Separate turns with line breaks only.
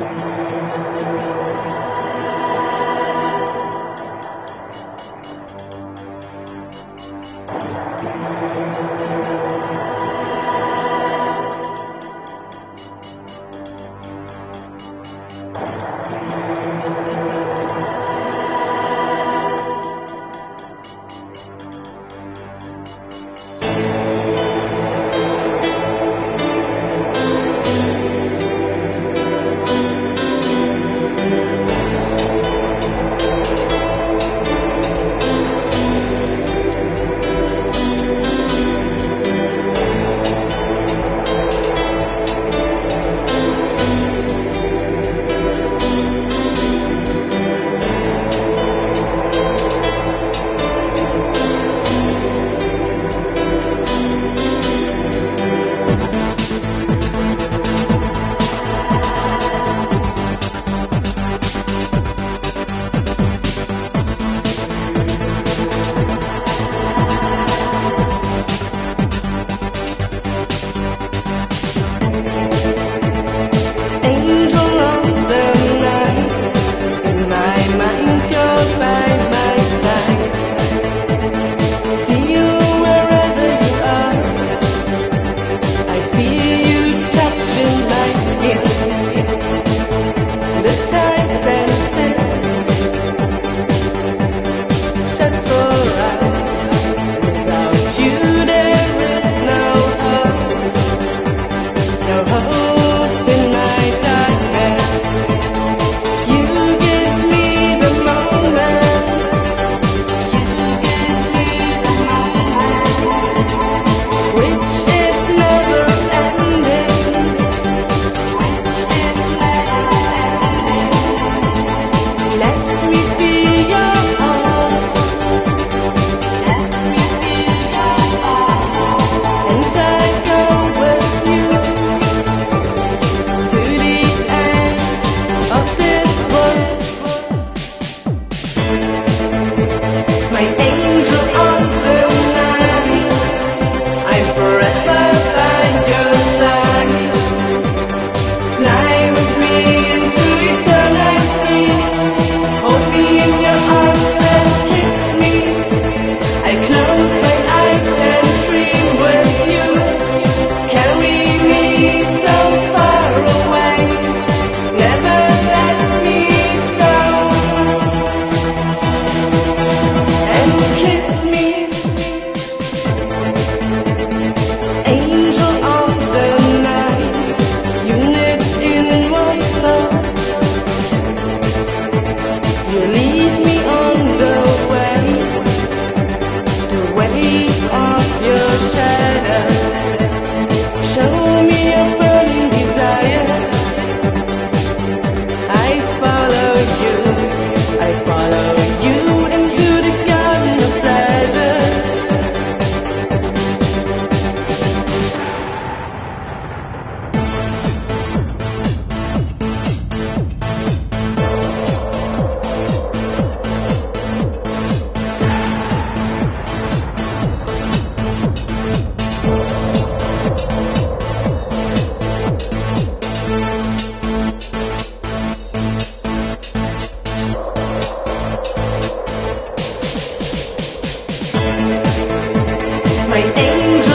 Thank You. angel.